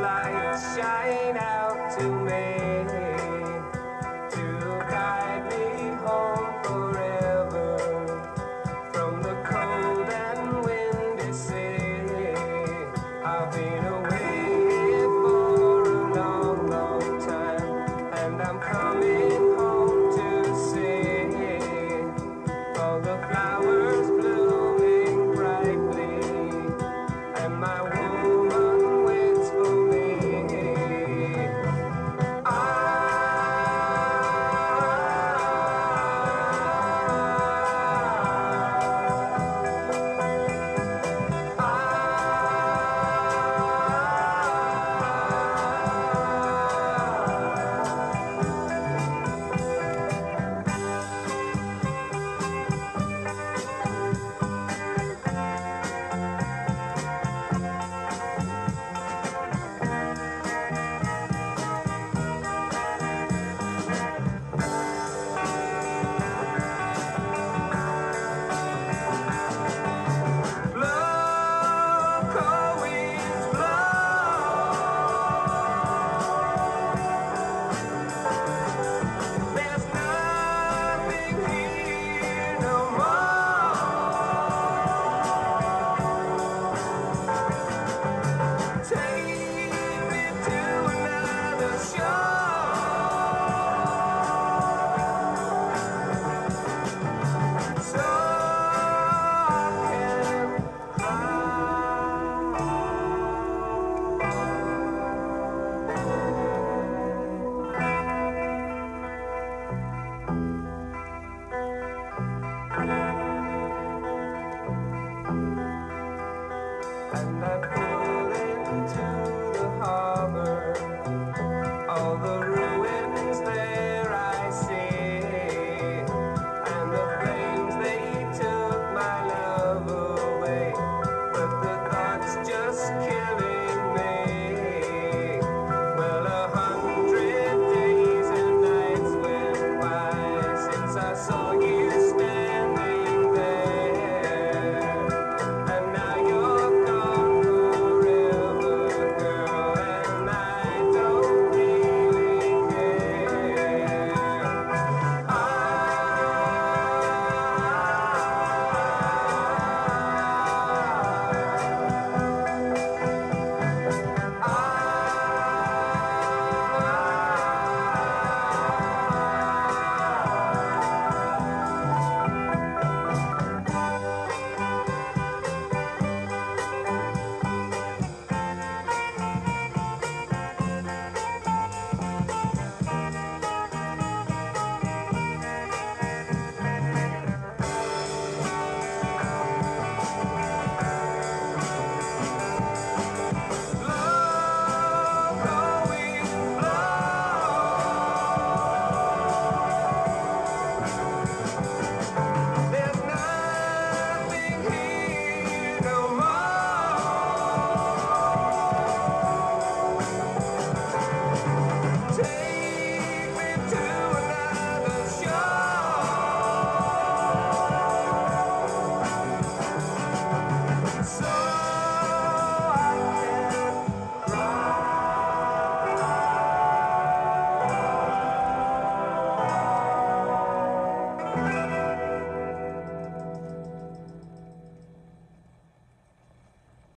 light shine out to me.